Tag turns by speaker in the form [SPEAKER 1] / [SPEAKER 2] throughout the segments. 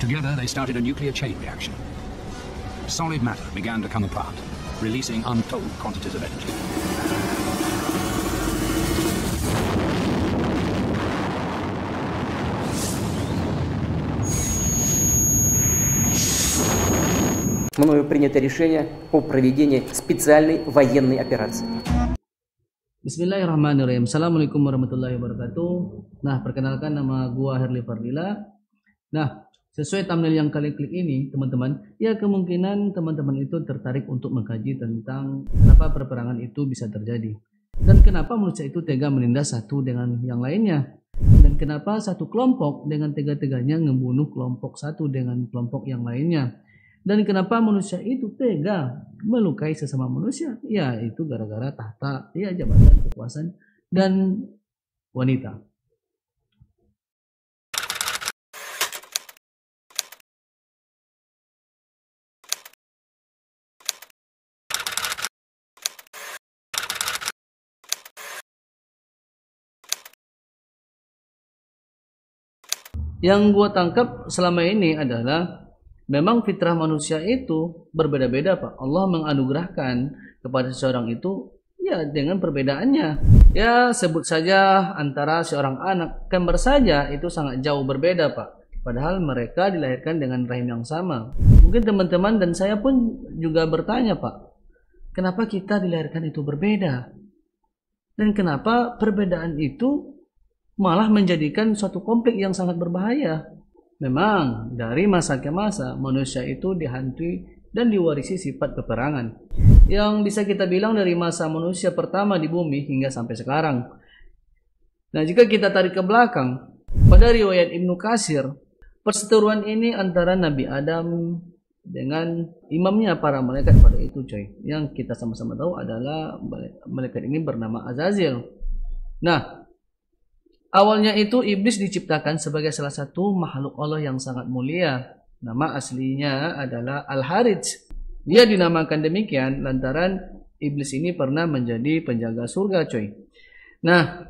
[SPEAKER 1] Together, they started a nuclear chain reaction. Solid matter began to come apart, releasing untold quantities of energy.
[SPEAKER 2] мною принято решение о проведении специальной военной операции.
[SPEAKER 3] Bismillahirrahmanirrahim. Assalamualaikum warahmatullahi wabarakatuh. Nah, perkenalkan nama gua Herli Fardila. Nah, sesuai thumbnail yang kalian klik ini, teman-teman, ya kemungkinan teman-teman itu tertarik untuk mengkaji tentang kenapa perperangan itu bisa terjadi. Dan kenapa manusia itu tega menindas satu dengan yang lainnya. Dan kenapa satu kelompok dengan tega-teganya membunuh kelompok satu dengan kelompok yang lainnya. Dan kenapa manusia itu tega melukai sesama manusia? Ya, itu gara-gara tahta, ya jabatan, kekuasaan, dan wanita. Yang gue tangkap selama ini adalah memang fitrah manusia itu berbeda-beda Pak. Allah menganugerahkan kepada seseorang itu ya dengan perbedaannya. Ya sebut saja antara seorang anak kembar saja itu sangat jauh berbeda Pak. Padahal mereka dilahirkan dengan rahim yang sama. Mungkin teman-teman dan saya pun juga bertanya Pak, kenapa kita dilahirkan itu berbeda? Dan kenapa perbedaan itu malah menjadikan suatu konflik yang sangat berbahaya? Memang dari masa ke masa manusia itu dihantui dan diwarisi sifat peperangan yang bisa kita bilang dari masa manusia pertama di bumi hingga sampai sekarang. Nah, jika kita tarik ke belakang, pada riwayat Ibnu Kasir, perseteruan ini antara Nabi Adam dengan imamnya para malaikat pada itu coy. Yang kita sama-sama tahu adalah malaikat ini bernama Azazil. Nah, Awalnya itu iblis diciptakan sebagai salah satu makhluk Allah yang sangat mulia. Nama aslinya adalah Al-Harij. Dia dinamakan demikian lantaran iblis ini pernah menjadi penjaga surga coy. Nah,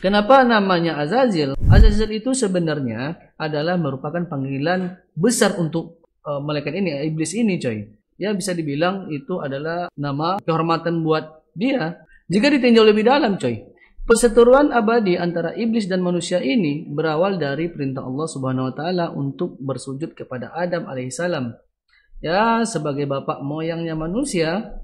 [SPEAKER 3] kenapa namanya Azazil? Azazil itu sebenarnya adalah merupakan panggilan besar untuk uh, malaikat ini, iblis ini coy. Ya bisa dibilang itu adalah nama kehormatan buat dia. Jika ditinjau lebih dalam coy, Perseteruan abadi antara iblis dan manusia ini berawal dari perintah Allah Subhanahu wa taala untuk bersujud kepada Adam alaihissalam. Ya, sebagai bapak moyangnya manusia,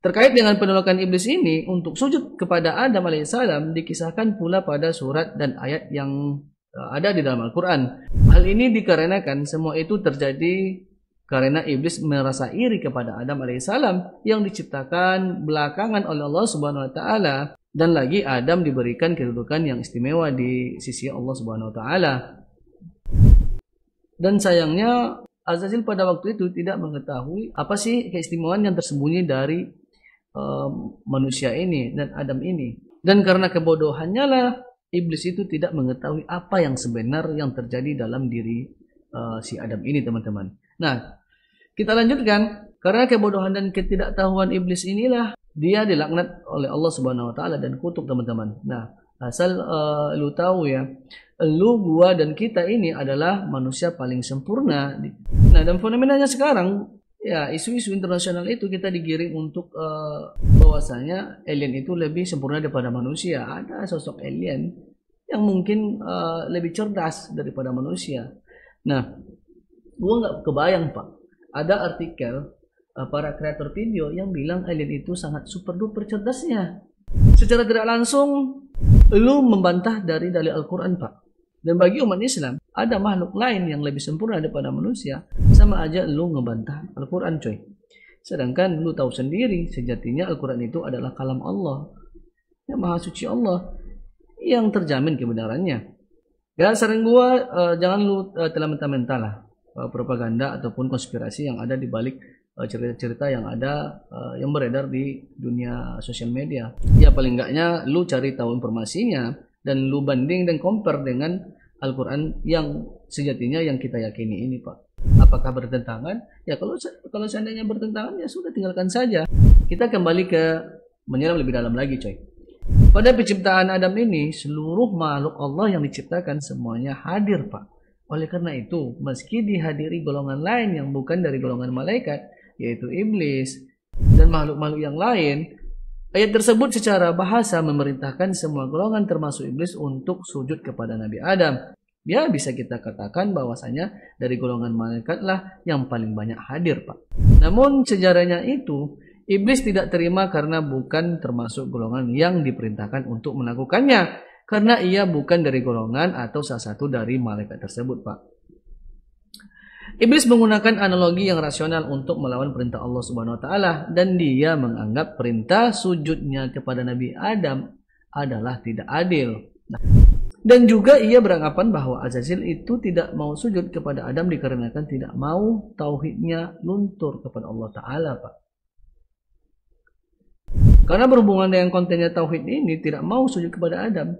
[SPEAKER 3] terkait dengan penolakan iblis ini untuk sujud kepada Adam alaihissalam dikisahkan pula pada surat dan ayat yang uh, ada di dalam Al-Qur'an. Hal ini dikarenakan semua itu terjadi karena iblis merasa iri kepada Adam alaihissalam yang diciptakan belakangan oleh Allah Subhanahu wa taala dan lagi Adam diberikan kedudukan yang istimewa di sisi Allah Subhanahu wa taala. Dan sayangnya Azazil pada waktu itu tidak mengetahui apa sih keistimewaan yang tersembunyi dari um, manusia ini dan Adam ini. Dan karena kebodohannya lah iblis itu tidak mengetahui apa yang sebenar yang terjadi dalam diri uh, si Adam ini, teman-teman. Nah, kita lanjutkan. Karena kebodohan dan ketidaktahuan iblis inilah dia dilaknat oleh Allah Subhanahu wa taala dan kutuk teman-teman. Nah, asal uh, lu tahu ya, lu gua dan kita ini adalah manusia paling sempurna. Nah, dan fenomenanya sekarang ya isu-isu internasional itu kita digiring untuk uh, bahwasanya alien itu lebih sempurna daripada manusia. Ada sosok alien yang mungkin uh, lebih cerdas daripada manusia. Nah, gua nggak kebayang pak. Ada artikel para kreator video yang bilang alien itu sangat super duper cerdasnya. Secara tidak langsung, lu membantah dari dalil Al-Quran, Pak. Dan bagi umat Islam, ada makhluk lain yang lebih sempurna daripada manusia, sama aja lu ngebantah Al-Quran, coy. Sedangkan lu tahu sendiri, sejatinya Al-Quran itu adalah kalam Allah. Yang maha suci Allah. Yang terjamin kebenarannya. Ya, saran gua, uh, jangan lu uh, telah mentah-mentah lah. Uh, propaganda ataupun konspirasi yang ada di balik Eh, cerita-cerita yang ada uh, yang beredar di dunia sosial media. Ya paling enggaknya lu cari tahu informasinya dan lu banding dan compare dengan Al-Qur'an yang sejatinya yang kita yakini ini, Pak. Apakah bertentangan? Ya kalau kalau seandainya bertentangan ya sudah tinggalkan saja. Kita kembali ke menyelam lebih dalam lagi, coy. Pada penciptaan Adam ini, seluruh makhluk Allah yang diciptakan semuanya hadir, Pak. Oleh karena itu, meski dihadiri golongan lain yang bukan dari golongan malaikat, yaitu iblis dan makhluk-makhluk yang lain, ayat tersebut secara bahasa memerintahkan semua golongan termasuk iblis untuk sujud kepada Nabi Adam. Ya bisa kita katakan bahwasanya dari golongan malaikatlah yang paling banyak hadir Pak. Namun sejarahnya itu iblis tidak terima karena bukan termasuk golongan yang diperintahkan untuk melakukannya. Karena ia bukan dari golongan atau salah satu dari malaikat tersebut Pak. Iblis menggunakan analogi yang rasional untuk melawan perintah Allah Subhanahu wa taala dan dia menganggap perintah sujudnya kepada Nabi Adam adalah tidak adil. Dan juga ia beranggapan bahwa Azazil itu tidak mau sujud kepada Adam dikarenakan tidak mau tauhidnya luntur kepada Allah Ta'ala Pak. Karena berhubungan dengan kontennya tauhid ini tidak mau sujud kepada Adam.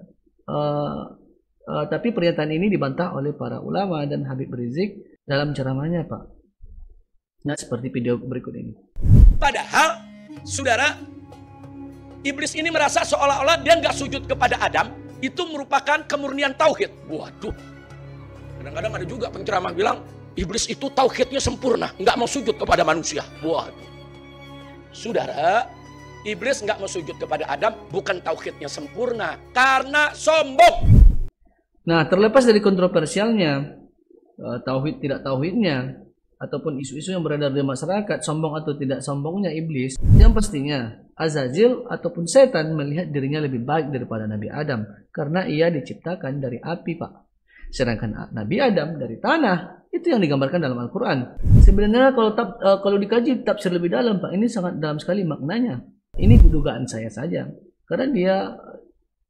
[SPEAKER 3] Uh, uh, tapi pernyataan ini dibantah oleh para ulama dan Habib Rizik dalam ceramahnya Pak. Nah seperti video berikut ini.
[SPEAKER 4] Padahal, saudara, iblis ini merasa seolah-olah dia nggak sujud kepada Adam, itu merupakan kemurnian tauhid. Waduh. Kadang-kadang ada juga penceramah bilang, iblis itu tauhidnya sempurna, nggak mau sujud kepada manusia. Waduh. Saudara, iblis nggak mau sujud kepada Adam bukan tauhidnya sempurna, karena sombong.
[SPEAKER 3] Nah, terlepas dari kontroversialnya, tauhid tidak tauhidnya, ataupun isu-isu yang beredar di masyarakat, sombong atau tidak sombongnya iblis, yang pastinya Azazil ataupun setan melihat dirinya lebih baik daripada Nabi Adam karena ia diciptakan dari api, Pak. Sedangkan Nabi Adam dari tanah. Itu yang digambarkan dalam Al-Qur'an. Sebenarnya kalau tab, uh, kalau dikaji tafsir lebih dalam, Pak, ini sangat dalam sekali maknanya. Ini dugaan saya saja. Karena dia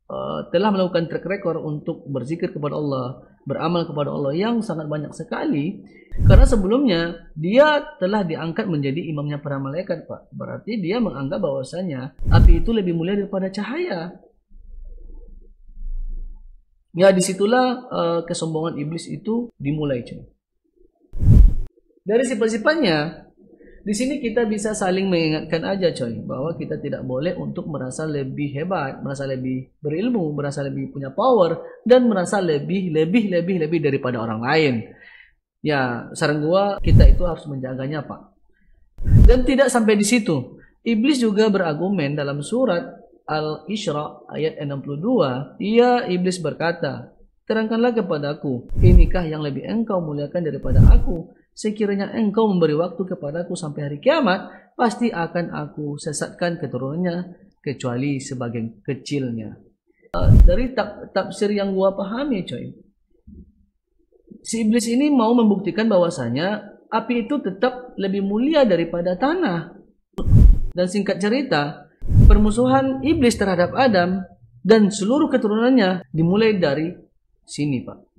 [SPEAKER 3] uh, telah melakukan track record untuk berzikir kepada Allah, beramal kepada Allah yang sangat banyak sekali. Karena sebelumnya dia telah diangkat menjadi imamnya para malaikat Pak. Berarti dia menganggap bahwasanya api itu lebih mulia daripada cahaya. Ya di situlah uh, kesombongan iblis itu dimulai cuy. Dari sifat-sifatnya di sini kita bisa saling mengingatkan aja coy bahwa kita tidak boleh untuk merasa lebih hebat, merasa lebih berilmu, merasa lebih punya power dan merasa lebih lebih lebih lebih daripada orang lain. Ya, saran gua kita itu harus menjaganya, Pak. Dan tidak sampai di situ. Iblis juga berargumen dalam surat Al-Isra ayat 62. Ia iblis berkata, Terangkanlah kepadaku, inikah yang lebih engkau muliakan daripada aku? Sekiranya engkau memberi waktu kepadaku sampai hari kiamat, pasti akan aku sesatkan keturunannya kecuali sebagian kecilnya. Uh, dari tafsir yang gua pahami, coy. Si iblis ini mau membuktikan bahwasanya api itu tetap lebih mulia daripada tanah. Dan singkat cerita, permusuhan iblis terhadap Adam dan seluruh keturunannya dimulai dari sini, Pak.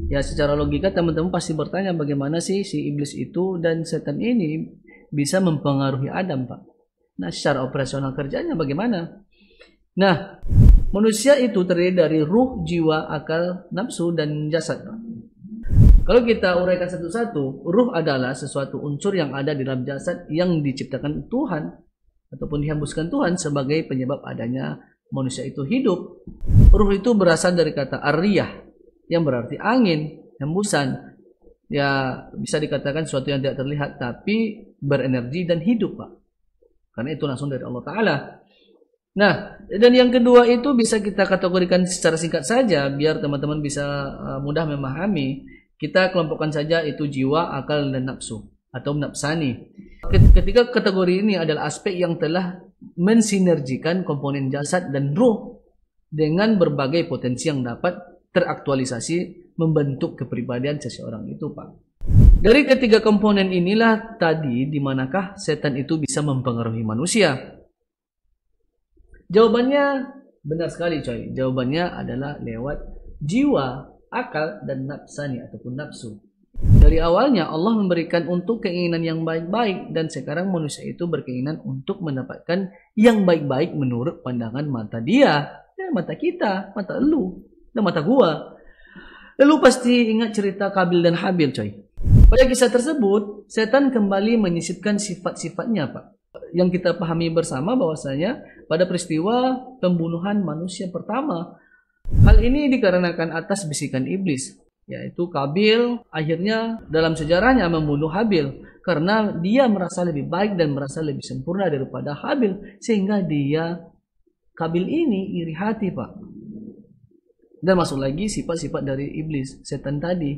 [SPEAKER 3] Ya secara logika teman-teman pasti bertanya bagaimana sih si iblis itu dan setan ini bisa mempengaruhi Adam Pak. Nah secara operasional kerjanya bagaimana? Nah manusia itu terdiri dari ruh, jiwa, akal, nafsu, dan jasad Pak. Kalau kita uraikan satu-satu, ruh adalah sesuatu unsur yang ada di dalam jasad yang diciptakan Tuhan ataupun dihembuskan Tuhan sebagai penyebab adanya manusia itu hidup. Ruh itu berasal dari kata ariyah yang berarti angin, hembusan. Ya bisa dikatakan sesuatu yang tidak terlihat tapi berenergi dan hidup Pak. Karena itu langsung dari Allah Ta'ala. Nah, dan yang kedua itu bisa kita kategorikan secara singkat saja biar teman-teman bisa uh, mudah memahami. Kita kelompokkan saja itu jiwa, akal, dan nafsu atau nafsani. Ketika kategori ini adalah aspek yang telah mensinergikan komponen jasad dan ruh dengan berbagai potensi yang dapat teraktualisasi membentuk kepribadian seseorang itu, Pak. Dari ketiga komponen inilah tadi di manakah setan itu bisa mempengaruhi manusia? Jawabannya benar sekali, coy. Jawabannya adalah lewat jiwa, akal, dan nafsani ataupun nafsu. Dari awalnya Allah memberikan untuk keinginan yang baik-baik dan sekarang manusia itu berkeinginan untuk mendapatkan yang baik-baik menurut pandangan mata dia dan mata kita, mata elu dan mata gua. Lalu pasti ingat cerita Kabil dan Habil coy. Pada kisah tersebut, setan kembali menyisipkan sifat-sifatnya Pak. Yang kita pahami bersama bahwasanya pada peristiwa pembunuhan manusia pertama. Hal ini dikarenakan atas bisikan iblis, yaitu Kabil akhirnya dalam sejarahnya membunuh Habil karena dia merasa lebih baik dan merasa lebih sempurna daripada Habil sehingga dia Kabil ini iri hati pak dan masuk lagi sifat-sifat dari iblis setan tadi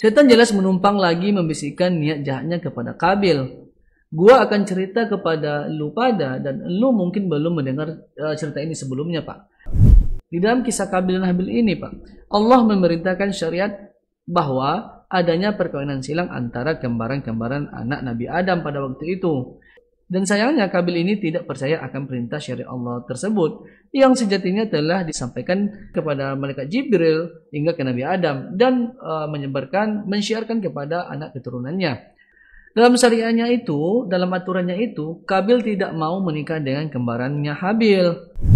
[SPEAKER 3] setan jelas menumpang lagi membisikkan niat jahatnya kepada Kabil Gua akan cerita kepada lu pada dan lu mungkin belum mendengar uh, cerita ini sebelumnya, Pak. Di dalam kisah Kabil dan Habil ini, Pak, Allah memerintahkan syariat bahwa adanya perkawinan silang antara kembaran-kembaran anak Nabi Adam pada waktu itu. Dan sayangnya Kabil ini tidak percaya akan perintah syariat Allah tersebut yang sejatinya telah disampaikan kepada malaikat Jibril hingga ke Nabi Adam dan uh, menyebarkan mensyiarkan kepada anak keturunannya. Dalam syariahnya itu, dalam aturannya itu, Kabil tidak mau menikah dengan kembarannya Habil.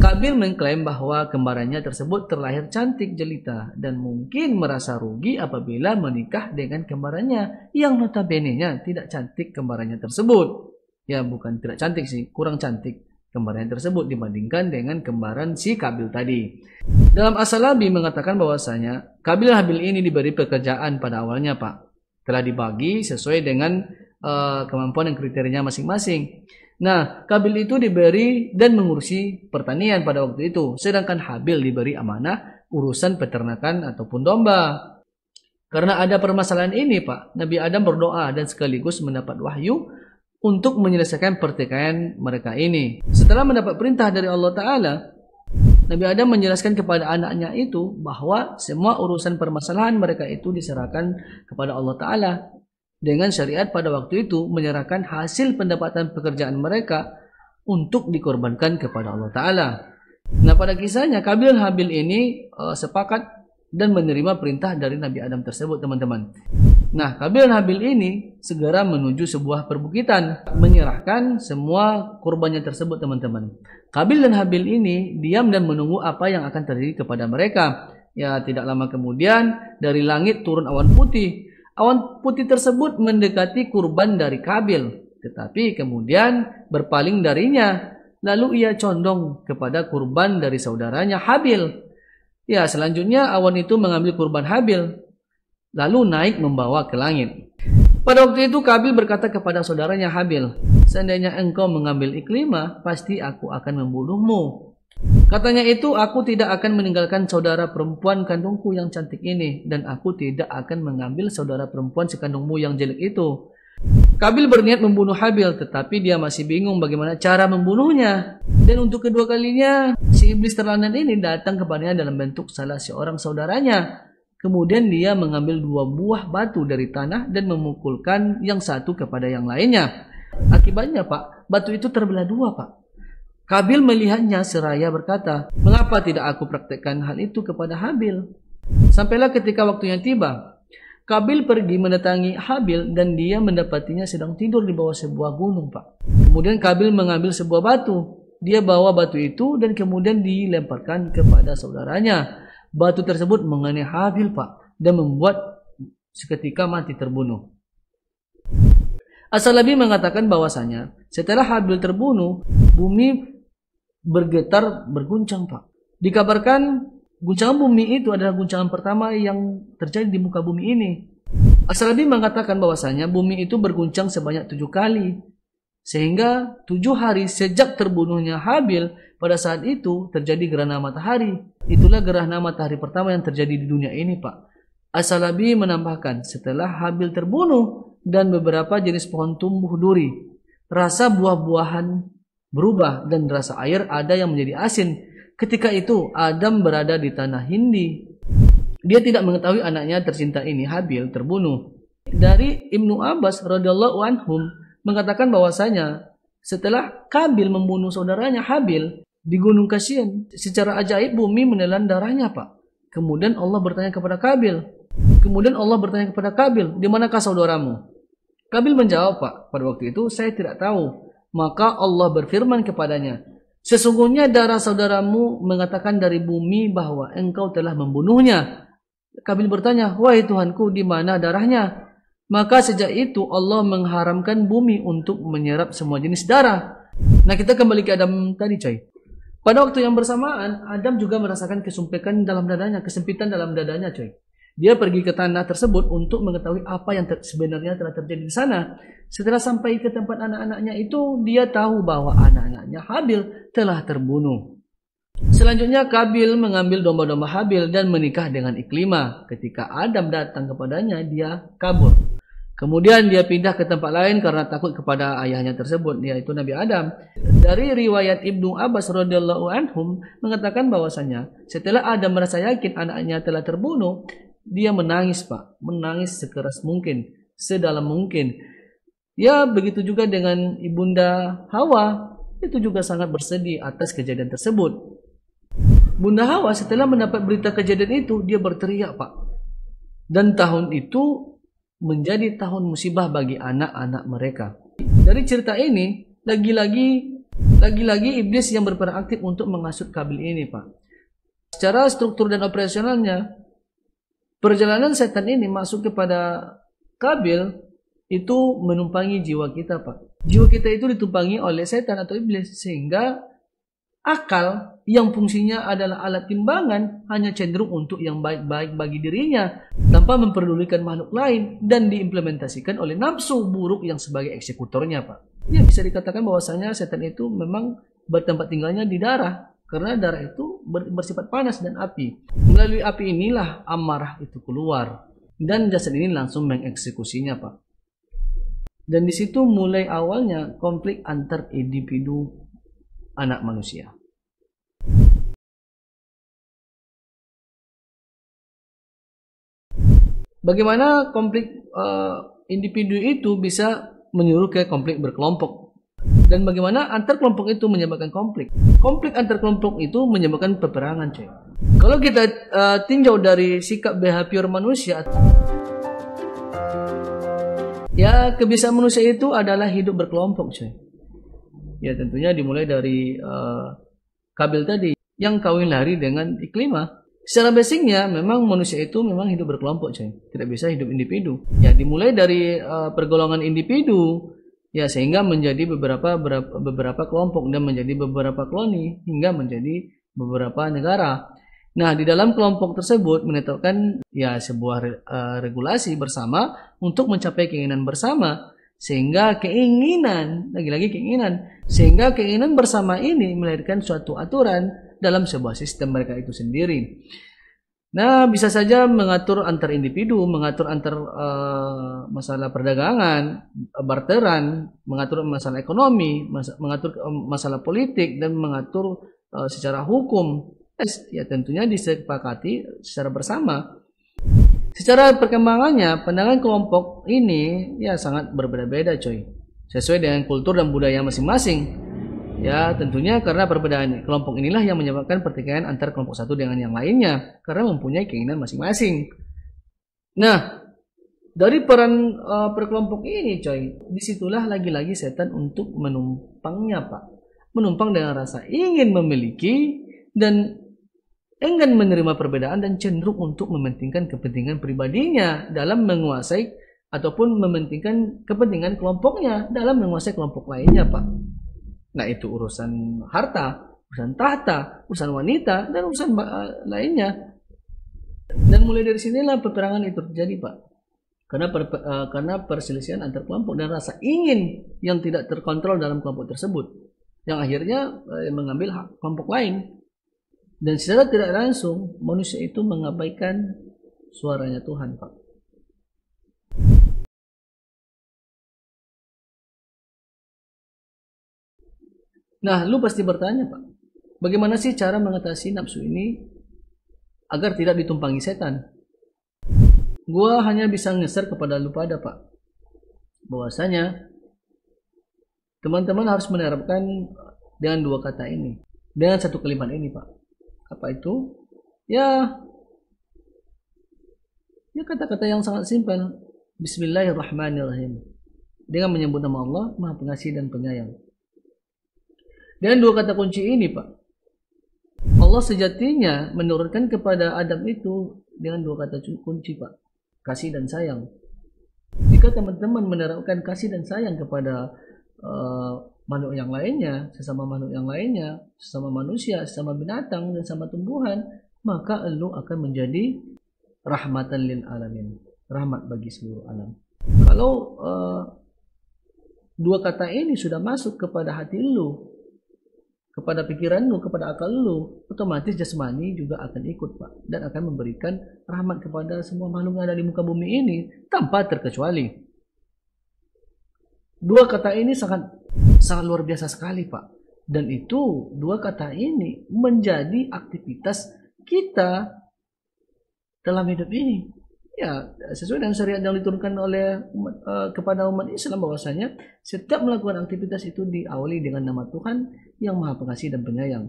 [SPEAKER 3] Kabil mengklaim bahwa kembarannya tersebut terlahir cantik jelita dan mungkin merasa rugi apabila menikah dengan kembarannya yang notabene-nya tidak cantik kembarannya tersebut. Ya bukan tidak cantik sih, kurang cantik kembarannya tersebut dibandingkan dengan kembaran si Kabil tadi. Dalam Asalabi mengatakan bahwasanya Kabil Habil ini diberi pekerjaan pada awalnya Pak. Telah dibagi sesuai dengan uh, kemampuan dan kriterianya masing-masing. Nah, Kabil itu diberi dan mengurusi pertanian pada waktu itu, sedangkan Habil diberi amanah urusan peternakan ataupun domba. Karena ada permasalahan ini, Pak, Nabi Adam berdoa dan sekaligus mendapat wahyu untuk menyelesaikan pertikaian mereka ini. Setelah mendapat perintah dari Allah Ta'ala, Nabi Adam menjelaskan kepada anaknya itu bahwa semua urusan permasalahan mereka itu diserahkan kepada Allah Ta'ala dengan syariat pada waktu itu menyerahkan hasil pendapatan pekerjaan mereka untuk dikorbankan kepada Allah Ta'ala. Nah pada kisahnya Kabil Habil ini uh, sepakat dan menerima perintah dari Nabi Adam tersebut teman-teman. Nah Kabil Habil ini segera menuju sebuah perbukitan menyerahkan semua kurbannya tersebut teman-teman. Kabil dan Habil ini diam dan menunggu apa yang akan terjadi kepada mereka. Ya tidak lama kemudian dari langit turun awan putih Awan putih tersebut mendekati kurban dari Kabil, tetapi kemudian berpaling darinya. Lalu ia condong kepada kurban dari saudaranya Habil. Ya, selanjutnya awan itu mengambil kurban Habil, lalu naik membawa ke langit. Pada waktu itu Kabil berkata kepada saudaranya Habil, Seandainya engkau mengambil iklima, pasti aku akan membunuhmu. Katanya itu, aku tidak akan meninggalkan saudara perempuan kandungku yang cantik ini, dan aku tidak akan mengambil saudara perempuan sekandungmu yang jelek itu. Kabil berniat membunuh Habil, tetapi dia masih bingung bagaimana cara membunuhnya. Dan untuk kedua kalinya, si iblis terlantar ini datang kepadanya dalam bentuk salah seorang saudaranya. Kemudian dia mengambil dua buah batu dari tanah dan memukulkan yang satu kepada yang lainnya. Akibatnya, Pak, batu itu terbelah dua, Pak. Kabil melihatnya seraya berkata, Mengapa tidak aku praktekkan hal itu kepada Habil? Sampailah ketika waktunya tiba. Kabil pergi mendatangi Habil dan dia mendapatinya sedang tidur di bawah sebuah gunung, Pak. Kemudian Kabil mengambil sebuah batu. Dia bawa batu itu dan kemudian dilemparkan kepada saudaranya. Batu tersebut mengenai Habil, Pak, dan membuat seketika mati terbunuh. Asalabi mengatakan bahwasanya setelah Habil terbunuh, bumi bergetar, berguncang, Pak. Dikabarkan guncangan bumi itu adalah guncangan pertama yang terjadi di muka bumi ini. Asalabi mengatakan bahwasanya bumi itu berguncang sebanyak tujuh kali. Sehingga tujuh hari sejak terbunuhnya Habil, pada saat itu terjadi gerhana matahari. Itulah gerhana matahari pertama yang terjadi di dunia ini, Pak. Asalabi menambahkan, setelah Habil terbunuh dan beberapa jenis pohon tumbuh duri, rasa buah-buahan berubah dan rasa air ada yang menjadi asin. Ketika itu Adam berada di tanah Hindi. Dia tidak mengetahui anaknya tercinta ini Habil terbunuh. Dari Ibnu Abbas radhiyallahu anhum mengatakan bahwasanya setelah Kabil membunuh saudaranya Habil di Gunung Kasian, secara ajaib bumi menelan darahnya, Pak. Kemudian Allah bertanya kepada Kabil. Kemudian Allah bertanya kepada Kabil, "Di manakah saudaramu?" Kabil menjawab, "Pak, pada waktu itu saya tidak tahu. Maka Allah berfirman kepadanya, Sesungguhnya darah saudaramu mengatakan dari bumi bahwa engkau telah membunuhnya. Kabil bertanya, Wahai Tuhanku, di mana darahnya? Maka sejak itu Allah mengharamkan bumi untuk menyerap semua jenis darah. Nah kita kembali ke Adam tadi coy. Pada waktu yang bersamaan, Adam juga merasakan kesumpekan dalam dadanya, kesempitan dalam dadanya coy. Dia pergi ke tanah tersebut untuk mengetahui apa yang ter sebenarnya telah terjadi di sana. Setelah sampai ke tempat anak-anaknya itu, dia tahu bahwa anak-anaknya Habil telah terbunuh. Selanjutnya Kabil mengambil domba-domba Habil dan menikah dengan Iklima. Ketika Adam datang kepadanya, dia kabur. Kemudian dia pindah ke tempat lain karena takut kepada ayahnya tersebut, yaitu Nabi Adam. Dari riwayat Ibnu Abbas radhiyallahu anhum mengatakan bahwasanya setelah Adam merasa yakin anaknya telah terbunuh, dia menangis pak, menangis sekeras mungkin, sedalam mungkin. Ya begitu juga dengan ibunda Hawa, itu juga sangat bersedih atas kejadian tersebut. Bunda Hawa setelah mendapat berita kejadian itu, dia berteriak pak. Dan tahun itu menjadi tahun musibah bagi anak-anak mereka. Dari cerita ini, lagi-lagi lagi-lagi iblis yang berperan aktif untuk menghasut Kabil ini, Pak. Secara struktur dan operasionalnya, Perjalanan setan ini masuk kepada Kabil itu menumpangi jiwa kita, Pak. Jiwa kita itu ditumpangi oleh setan atau iblis sehingga akal yang fungsinya adalah alat timbangan hanya cenderung untuk yang baik-baik bagi dirinya tanpa memperdulikan makhluk lain dan diimplementasikan oleh nafsu buruk yang sebagai eksekutornya, Pak. Ya bisa dikatakan bahwasanya setan itu memang bertempat tinggalnya di darah karena darah itu bersifat panas dan api. Melalui api inilah amarah itu keluar. Dan jasad ini langsung mengeksekusinya, Pak. Dan di situ mulai awalnya konflik antar individu anak manusia. Bagaimana konflik uh, individu itu bisa menyuruh ke konflik berkelompok dan bagaimana antar kelompok itu menyebabkan konflik. Konflik antar kelompok itu menyebabkan peperangan, coy. Kalau kita uh, tinjau dari sikap behavior manusia, ya kebiasaan manusia itu adalah hidup berkelompok, coy. Ya tentunya dimulai dari uh, Kabil tadi yang kawin lari dengan Iklima. Secara basicnya memang manusia itu memang hidup berkelompok, coy. Tidak bisa hidup individu. Ya dimulai dari uh, pergolongan individu ya sehingga menjadi beberapa beberapa kelompok dan menjadi beberapa koloni hingga menjadi beberapa negara. Nah, di dalam kelompok tersebut menetapkan ya sebuah uh, regulasi bersama untuk mencapai keinginan bersama sehingga keinginan lagi-lagi keinginan sehingga keinginan bersama ini melahirkan suatu aturan dalam sebuah sistem mereka itu sendiri. Nah, bisa saja mengatur antar individu, mengatur antar uh, masalah perdagangan, barteran, mengatur masalah ekonomi, mas mengatur uh, masalah politik, dan mengatur uh, secara hukum. Ya tentunya disepakati secara bersama. Secara perkembangannya, pandangan kelompok ini ya sangat berbeda-beda, coy. Sesuai dengan kultur dan budaya masing-masing. Ya, tentunya karena perbedaan kelompok inilah yang menyebabkan pertikaian antar kelompok satu dengan yang lainnya karena mempunyai keinginan masing-masing. Nah, dari peran uh, perkelompok ini, coy, di situlah lagi-lagi setan untuk menumpangnya, Pak. Menumpang dengan rasa ingin memiliki dan enggan menerima perbedaan dan cenderung untuk mementingkan kepentingan pribadinya dalam menguasai ataupun mementingkan kepentingan kelompoknya dalam menguasai kelompok lainnya, Pak. Nah itu urusan harta, urusan tahta, urusan wanita, dan urusan uh, lainnya. Dan mulai dari sinilah peperangan itu terjadi Pak. Karena per, uh, karena perselisihan antar kelompok dan rasa ingin yang tidak terkontrol dalam kelompok tersebut. Yang akhirnya uh, mengambil hak kelompok lain. Dan secara tidak langsung manusia itu mengabaikan suaranya Tuhan Pak. Nah, lu pasti bertanya, Pak, bagaimana sih cara mengatasi nafsu ini agar tidak ditumpangi setan? Gua hanya bisa ngeser kepada lu pada, Pak. Bahwasanya teman-teman harus menerapkan dengan dua kata ini, dengan satu kalimat ini, Pak. Apa itu? Ya, ya kata-kata yang sangat simpel. Bismillahirrahmanirrahim. Dengan menyebut nama Allah, Maha Pengasih dan Penyayang. Dengan dua kata kunci ini, Pak. Allah sejatinya menurunkan kepada Adam itu dengan dua kata kunci, Pak. Kasih dan sayang. Jika teman-teman menerapkan kasih dan sayang kepada uh, makhluk yang lainnya, sesama makhluk yang lainnya, sesama manusia, sesama binatang, dan sama tumbuhan, maka elu akan menjadi rahmatan lil alamin, rahmat bagi seluruh alam. Kalau uh, dua kata ini sudah masuk kepada hati lu, kepada pikiran lu, kepada akal lu, otomatis jasmani juga akan ikut Pak dan akan memberikan rahmat kepada semua makhluk yang ada di muka bumi ini tanpa terkecuali. Dua kata ini sangat sangat luar biasa sekali Pak. Dan itu dua kata ini menjadi aktivitas kita dalam hidup ini. Ya, sesuai dengan syariat yang diturunkan oleh uh, kepada umat Islam bahwasanya setiap melakukan aktivitas itu diawali dengan nama Tuhan yang Maha Pengasih dan Penyayang.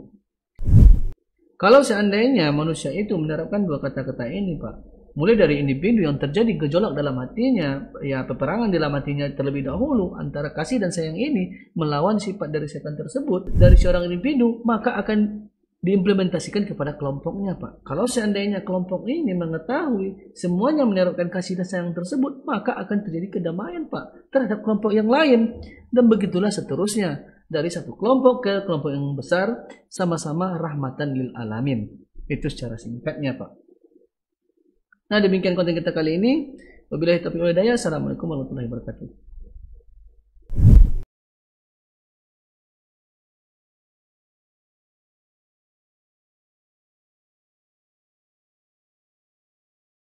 [SPEAKER 3] Kalau seandainya manusia itu menerapkan dua kata-kata ini, Pak, mulai dari individu yang terjadi gejolak dalam hatinya, ya peperangan dalam hatinya terlebih dahulu antara kasih dan sayang ini melawan sifat dari setan tersebut dari seorang individu, maka akan diimplementasikan kepada kelompoknya Pak. Kalau seandainya kelompok ini mengetahui semuanya menerapkan kasih dan sayang tersebut, maka akan terjadi kedamaian Pak terhadap kelompok yang lain. Dan begitulah seterusnya. Dari satu kelompok ke kelompok yang besar, sama-sama rahmatan lil alamin. Itu secara singkatnya Pak. Nah demikian konten kita kali ini. Wabillahi taufiq Assalamualaikum warahmatullahi wabarakatuh.